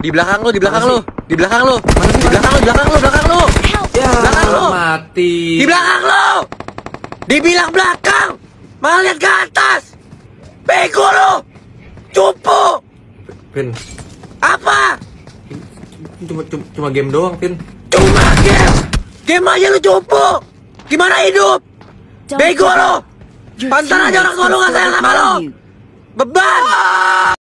Di belakang lu, di belakang lu. Di belakang lu. Di belakang lu, belakang lu, belakang lu. Ya, Belakang lu. mati. Di belakang lu. Dibilang belakang. Malah lihat ke atas. Bego lu. Cupu. Pin, Apa? cuma, cuma, cuma game doang, Pin. Cuma game. Game aja lu cupu. Gimana hidup? Bego lu. Pantar aja orang tua lu gak sayang sama lu. Beban.